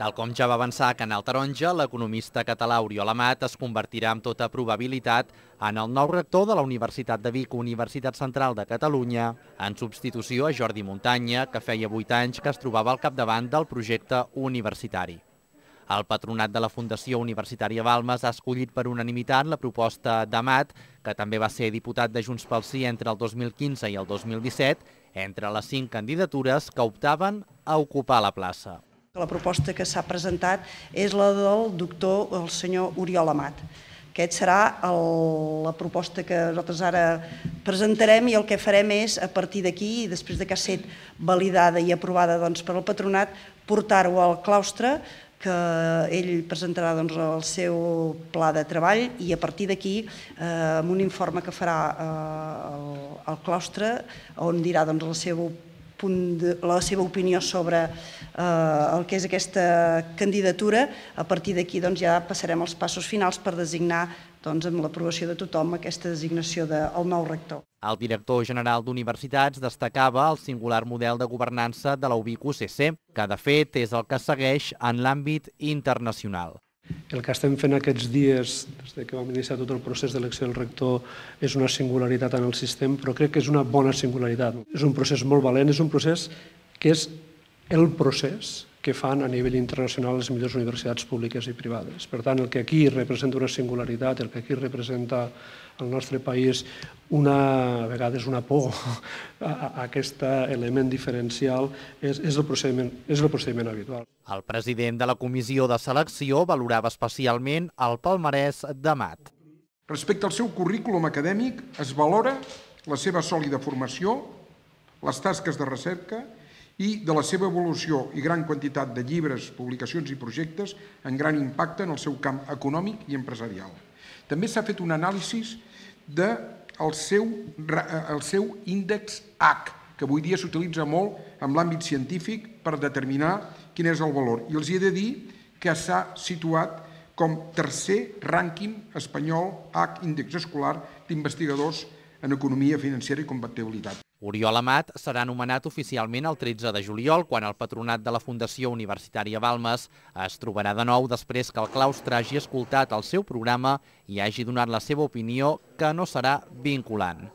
Tal com ja va avançar Canal Taronja, l'economista català Oriol Amat es convertirà amb tota probabilitat en el nou rector de la Universitat de Vic, Universitat Central de Catalunya, en substitució a Jordi Muntanya, que feia 8 anys que es trobava al capdavant del projecte universitari. El patronat de la Fundació Universitària Balmes ha escollit per unanimitat la proposta d'Amat, que també va ser diputat de Junts pel Sí entre el 2015 i el 2017, entre les cinc candidatures que optaven a ocupar la plaça. La proposta que s'ha presentat és la del doctor, el senyor Oriol Amat. Aquest serà el, la proposta que nosaltres ara presentarem i el que farem és, a partir d'aquí, després de que ha estat validada i aprovada doncs, per al patronat, portar-ho al claustre, que ell presentarà doncs, el seu pla de treball i a partir d'aquí, eh, amb un informe que farà eh, el, el claustre, on dirà doncs, la seva punt de, la seva opinió sobre eh, el que és aquesta candidatura. A partir d'aquí doncs, ja passarem als passos finals per designar doncs, amb l'aprovació de tothom aquesta designació del nou rector. El director general d'Universitats destacava el singular model de governança de la UBIC UCC, que de fet és el que segueix en l'àmbit internacional. El que estem fent aquests dies, des que vam iniciar tot el procés d'elecció del rector, és una singularitat en el sistema, però crec que és una bona singularitat. És un procés molt valent, és un procés que és el procés que fan a nivell internacional les millors universitats públiques i privades. Per tant, el que aquí representa una singularitat, el que aquí representa el nostre país una, a vegades una por a, a aquest element diferencial és, és, el procediment, és el procediment habitual. El president de la comissió de selecció valorava especialment el palmarès de Mat. Respecte al seu currículum acadèmic, es valora la seva sòlida formació, les tasques de recerca i de la seva evolució i gran quantitat de llibres, publicacions i projectes en gran impacte en el seu camp econòmic i empresarial. També s'ha fet un anàlisi del de seu, el seu índex H, que avui dia s'utilitza molt en l'àmbit científic per determinar quin és el valor. I els he de dir que s'ha situat com tercer rànquing espanyol H índex escolar d'investigadors en economia financera i compatibilitat. Oriol Amat serà nomenat oficialment el 13 de juliol, quan el patronat de la Fundació Universitària Balmes es trobarà de nou després que el claustre hagi escoltat el seu programa i hagi donat la seva opinió, que no serà vinculant.